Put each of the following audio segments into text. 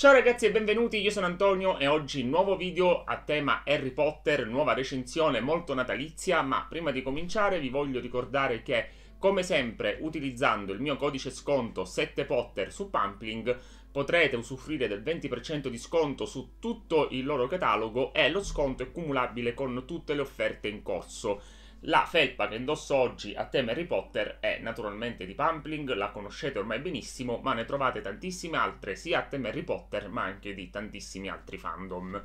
Ciao ragazzi e benvenuti, io sono Antonio e oggi nuovo video a tema Harry Potter, nuova recensione molto natalizia, ma prima di cominciare vi voglio ricordare che come sempre utilizzando il mio codice sconto 7Potter su Pumpling potrete usufruire del 20% di sconto su tutto il loro catalogo e lo sconto è cumulabile con tutte le offerte in corso. La felpa che indosso oggi a tema Harry Potter è naturalmente di Pumpling, la conoscete ormai benissimo, ma ne trovate tantissime altre sia a tema Harry Potter ma anche di tantissimi altri fandom.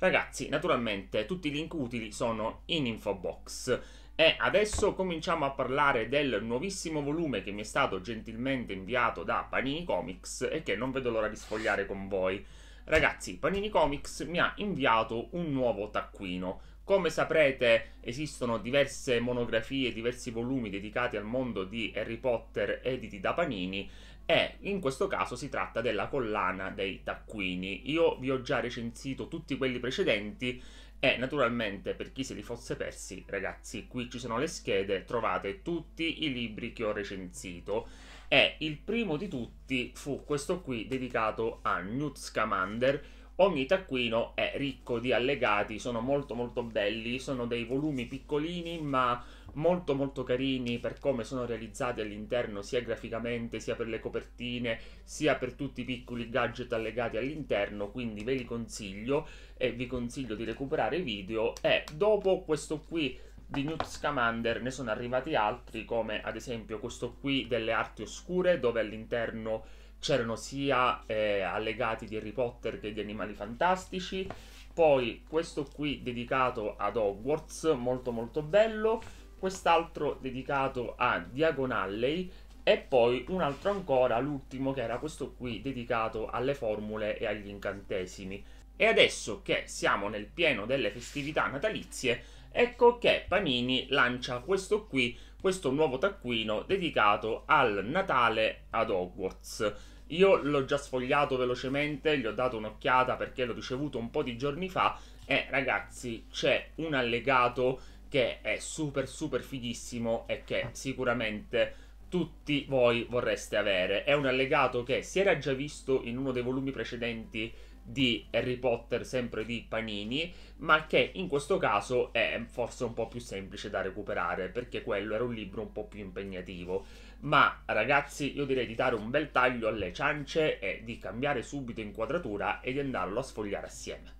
Ragazzi, naturalmente tutti i link utili sono in info box. E adesso cominciamo a parlare del nuovissimo volume che mi è stato gentilmente inviato da Panini Comics e che non vedo l'ora di sfogliare con voi. Ragazzi, Panini Comics mi ha inviato un nuovo taccuino come saprete esistono diverse monografie, diversi volumi dedicati al mondo di Harry Potter editi da Panini e in questo caso si tratta della collana dei taccuini. Io vi ho già recensito tutti quelli precedenti e naturalmente per chi se li fosse persi, ragazzi, qui ci sono le schede, trovate tutti i libri che ho recensito. E il primo di tutti fu questo qui dedicato a Newt Scamander Ogni taccuino è ricco di allegati, sono molto molto belli, sono dei volumi piccolini ma molto molto carini per come sono realizzati all'interno sia graficamente sia per le copertine sia per tutti i piccoli gadget allegati all'interno. Quindi ve li consiglio e vi consiglio di recuperare i video. E dopo questo qui di Newt Scamander ne sono arrivati altri come ad esempio questo qui delle arti oscure dove all'interno c'erano sia eh, allegati di Harry Potter che di Animali Fantastici. Poi questo qui dedicato ad Hogwarts, molto molto bello. Quest'altro dedicato a Diagon Alley. E poi un altro ancora, l'ultimo che era questo qui dedicato alle formule e agli incantesimi. E adesso che siamo nel pieno delle festività natalizie, ecco che Panini lancia questo qui, questo nuovo taccuino dedicato al Natale ad Hogwarts. Io l'ho già sfogliato velocemente, gli ho dato un'occhiata perché l'ho ricevuto un po' di giorni fa e ragazzi c'è un allegato che è super super fighissimo e che sicuramente tutti voi vorreste avere. È un allegato che si era già visto in uno dei volumi precedenti di Harry Potter, sempre di Panini, ma che in questo caso è forse un po' più semplice da recuperare, perché quello era un libro un po' più impegnativo. Ma ragazzi, io direi di dare un bel taglio alle ciance e di cambiare subito inquadratura e di andarlo a sfogliare assieme.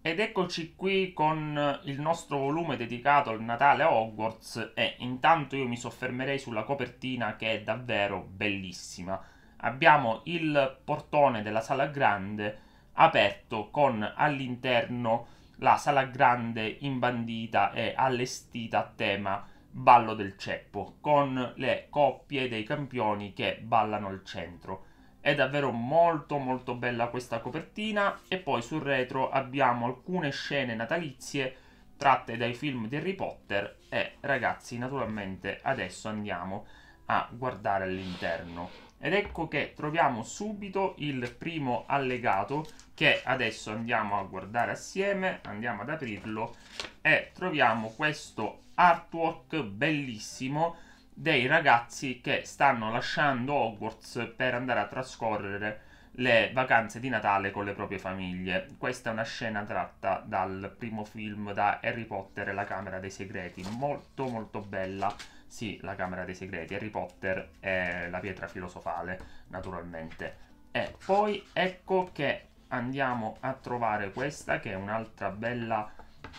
Ed eccoci qui con il nostro volume dedicato al Natale a Hogwarts e intanto io mi soffermerei sulla copertina che è davvero bellissima abbiamo il portone della sala grande aperto con all'interno la sala grande imbandita e allestita a tema ballo del ceppo con le coppie dei campioni che ballano al centro. È davvero molto molto bella questa copertina e poi sul retro abbiamo alcune scene natalizie tratte dai film di Harry Potter e ragazzi naturalmente adesso andiamo a guardare all'interno ed ecco che troviamo subito il primo allegato che adesso andiamo a guardare assieme, andiamo ad aprirlo e troviamo questo artwork bellissimo dei ragazzi che stanno lasciando Hogwarts per andare a trascorrere le vacanze di Natale con le proprie famiglie. Questa è una scena tratta dal primo film da Harry Potter e la Camera dei Segreti, molto molto bella sì, la Camera dei Segreti, Harry Potter e la pietra filosofale, naturalmente. E poi ecco che andiamo a trovare questa, che è un'altra bella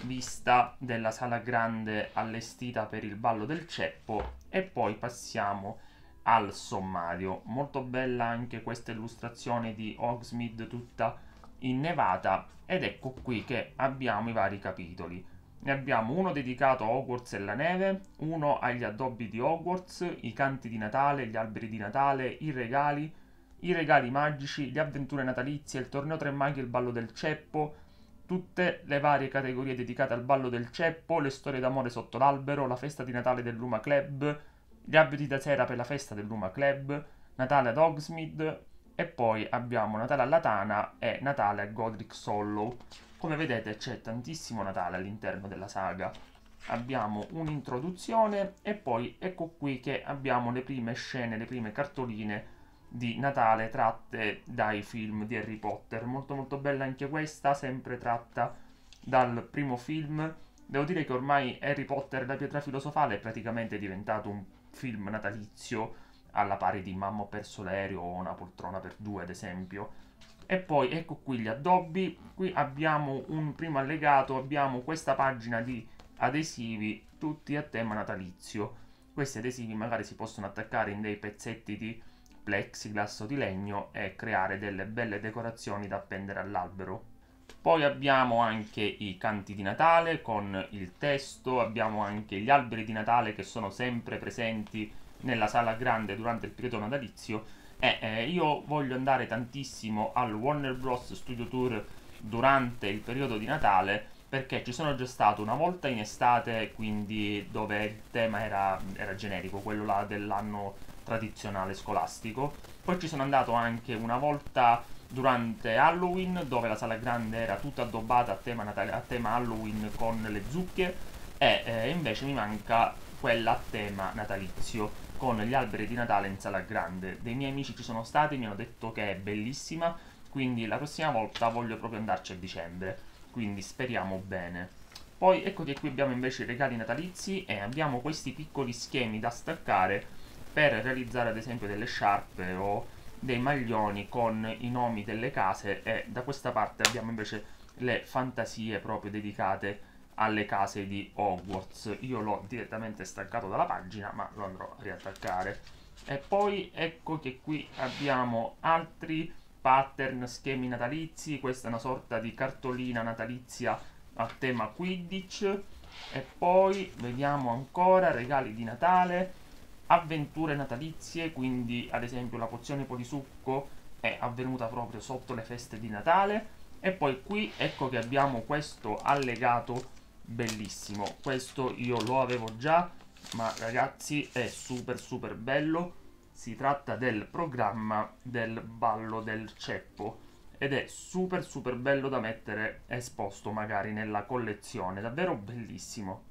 vista della sala grande allestita per il ballo del ceppo. E poi passiamo al sommario. Molto bella anche questa illustrazione di Hogsmeade tutta innevata. Ed ecco qui che abbiamo i vari capitoli. Ne abbiamo uno dedicato a Hogwarts e la neve, uno agli addobbi di Hogwarts, i canti di Natale, gli alberi di Natale, i regali, i regali magici, le avventure natalizie, il torneo Tre Maghi e il ballo del ceppo, tutte le varie categorie dedicate al ballo del ceppo, le storie d'amore sotto l'albero, la festa di Natale del Luma Club, gli abiti da sera per la festa del Luma Club, Natale ad Hogsmeade e poi abbiamo Natale alla Tana e Natale a Godric Sollow. Come vedete c'è tantissimo Natale all'interno della saga. Abbiamo un'introduzione e poi ecco qui che abbiamo le prime scene, le prime cartoline di Natale tratte dai film di Harry Potter. Molto molto bella anche questa, sempre tratta dal primo film. Devo dire che ormai Harry Potter la pietra filosofale è praticamente diventato un film natalizio alla pari di Mamma ho perso l'aereo o una poltrona per due, ad esempio. E poi ecco qui gli addobbi. Qui abbiamo un primo allegato, abbiamo questa pagina di adesivi tutti a tema natalizio. Questi adesivi magari si possono attaccare in dei pezzetti di plexiglass o di legno e creare delle belle decorazioni da appendere all'albero. Poi abbiamo anche i canti di Natale con il testo, abbiamo anche gli alberi di Natale che sono sempre presenti nella sala grande durante il periodo natalizio e eh, io voglio andare tantissimo al Warner Bros. Studio Tour durante il periodo di Natale perché ci sono già stato una volta in estate, quindi dove il tema era, era generico, quello là dell'anno tradizionale scolastico. Poi ci sono andato anche una volta durante Halloween, dove la sala grande era tutta addobbata a tema, Natale, a tema Halloween con le zucche, e eh, invece mi manca quella a tema natalizio con gli alberi di Natale in sala grande. Dei miei amici ci sono stati, mi hanno detto che è bellissima, quindi la prossima volta voglio proprio andarci a dicembre, quindi speriamo bene. Poi ecco che qui abbiamo invece i regali natalizi e abbiamo questi piccoli schemi da staccare per realizzare ad esempio delle sciarpe o dei maglioni con i nomi delle case e da questa parte abbiamo invece le fantasie proprio dedicate alle case di Hogwarts. Io l'ho direttamente staccato dalla pagina, ma lo andrò a riattaccare. E poi ecco che qui abbiamo altri pattern, schemi natalizi. Questa è una sorta di cartolina natalizia a tema Quidditch. E poi vediamo ancora regali di Natale, avventure natalizie, quindi ad esempio la pozione polisucco è avvenuta proprio sotto le feste di Natale. E poi qui ecco che abbiamo questo allegato bellissimo. Questo io lo avevo già ma ragazzi è super super bello. Si tratta del programma del ballo del ceppo ed è super super bello da mettere esposto magari nella collezione davvero bellissimo.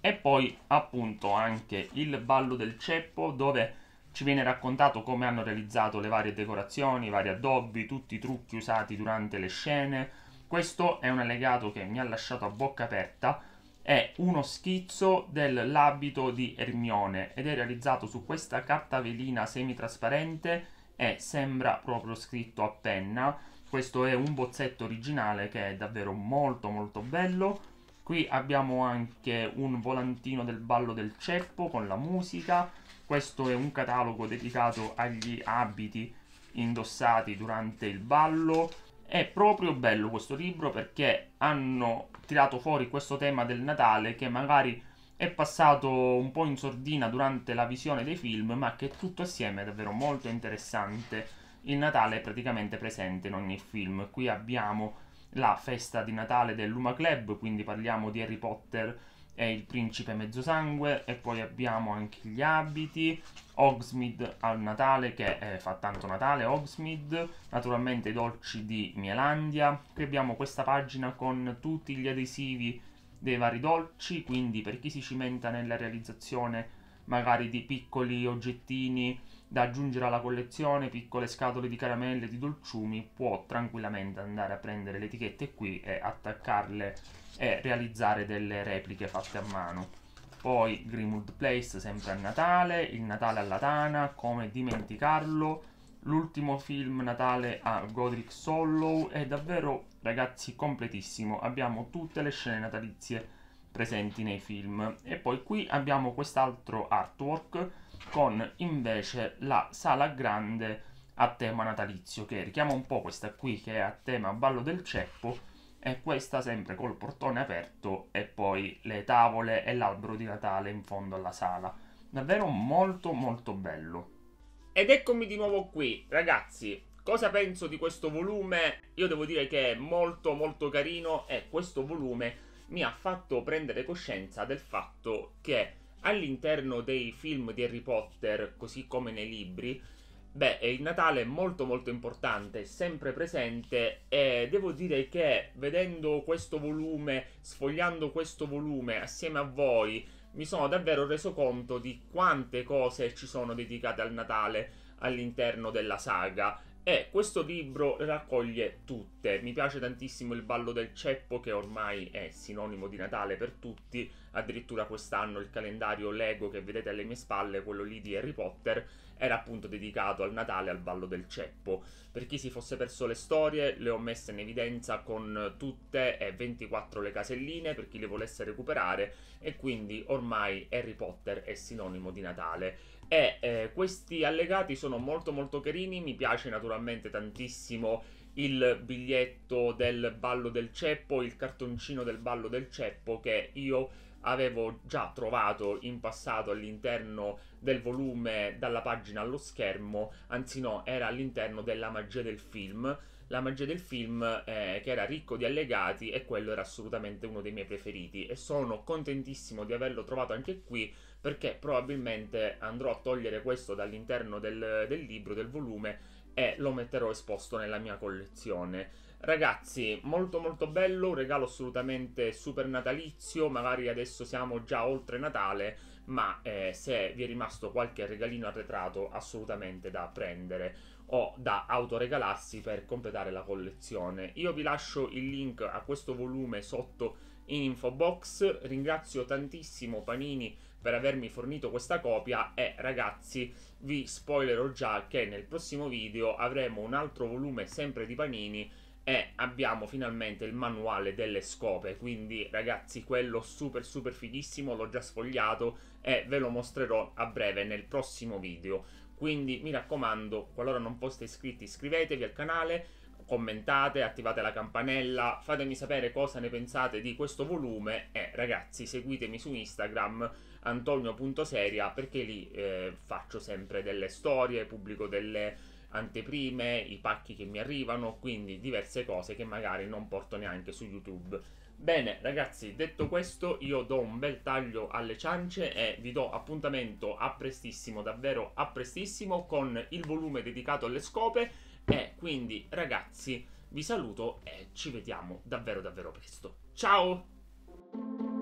E poi appunto anche il ballo del ceppo dove ci viene raccontato come hanno realizzato le varie decorazioni, i vari addobbi, tutti i trucchi usati durante le scene, questo è un allegato che mi ha lasciato a bocca aperta. È uno schizzo dell'abito di Ermione ed è realizzato su questa carta velina semitrasparente e sembra proprio scritto a penna. Questo è un bozzetto originale che è davvero molto molto bello. Qui abbiamo anche un volantino del ballo del ceppo con la musica. Questo è un catalogo dedicato agli abiti indossati durante il ballo. È proprio bello questo libro perché hanno tirato fuori questo tema del Natale che magari è passato un po' in sordina durante la visione dei film, ma che tutto assieme è davvero molto interessante. Il Natale è praticamente presente in ogni film. Qui abbiamo la festa di Natale dell'Uma Club, quindi parliamo di Harry Potter e il principe mezzosangue e poi abbiamo anche gli abiti. Hogsmeade al Natale che eh, fa tanto Natale Hogsmeade. Naturalmente i dolci di Mielandia. Qui abbiamo questa pagina con tutti gli adesivi dei vari dolci quindi per chi si cimenta nella realizzazione magari di piccoli oggettini da aggiungere alla collezione, piccole scatole di caramelle, di dolciumi, può tranquillamente andare a prendere le etichette qui e attaccarle e realizzare delle repliche fatte a mano. Poi Greenwood Place sempre a Natale, il Natale alla Tana, come dimenticarlo, l'ultimo film Natale a Godric Sollow è davvero ragazzi completissimo, abbiamo tutte le scene natalizie presenti nei film e poi qui abbiamo quest'altro artwork con invece la sala grande a tema natalizio che richiama un po' questa qui che è a tema ballo del ceppo e questa sempre col portone aperto e poi le tavole e l'albero di Natale in fondo alla sala. Davvero molto molto bello. Ed eccomi di nuovo qui, ragazzi. Cosa penso di questo volume? Io devo dire che è molto molto carino e questo volume mi ha fatto prendere coscienza del fatto che all'interno dei film di Harry Potter, così come nei libri, Beh, il Natale è molto molto importante, sempre presente e devo dire che vedendo questo volume, sfogliando questo volume assieme a voi, mi sono davvero reso conto di quante cose ci sono dedicate al Natale. all'interno della saga e questo libro raccoglie tutte. Mi piace tantissimo il ballo del ceppo che ormai è sinonimo di Natale per tutti. Addirittura quest'anno il calendario Lego che vedete alle mie spalle, quello lì di Harry Potter, era appunto dedicato al Natale al ballo del ceppo. Per chi si fosse perso le storie, le ho messe in evidenza con tutte e 24 le caselline per chi le volesse recuperare e quindi ormai Harry Potter è sinonimo di Natale e eh, questi allegati sono molto molto carini, mi piace naturalmente tantissimo il biglietto del ballo del ceppo, il cartoncino del ballo del ceppo che io avevo già trovato in passato all'interno del volume dalla pagina allo schermo, anzi no, era all'interno della magia del film. La magia del film eh, che era ricco di allegati e quello era assolutamente uno dei miei preferiti. E sono contentissimo di averlo trovato anche qui perché probabilmente andrò a togliere questo dall'interno del, del libro, del volume e lo metterò esposto nella mia collezione. Ragazzi, molto molto bello, un regalo assolutamente super natalizio, magari adesso siamo già oltre Natale, ma eh, se vi è rimasto qualche regalino arretrato assolutamente da prendere o da autoregalarsi per completare la collezione. Io vi lascio il link a questo volume sotto in info box, ringrazio tantissimo Panini per avermi fornito questa copia e ragazzi vi spoilerò già che nel prossimo video avremo un altro volume sempre di Panini e abbiamo finalmente il manuale delle scope. Quindi ragazzi quello super super fighissimo l'ho già sfogliato e ve lo mostrerò a breve nel prossimo video. Quindi mi raccomando qualora non foste iscritti iscrivetevi al canale commentate, attivate la campanella, fatemi sapere cosa ne pensate di questo volume e ragazzi seguitemi su Instagram antonio.seria perché lì eh, faccio sempre delle storie, pubblico delle anteprime, i pacchi che mi arrivano, quindi diverse cose che magari non porto neanche su YouTube. Bene ragazzi, detto questo io do un bel taglio alle ciance e vi do appuntamento a prestissimo, davvero a prestissimo con il volume dedicato alle scope e quindi ragazzi vi saluto e ci vediamo davvero davvero presto. Ciao!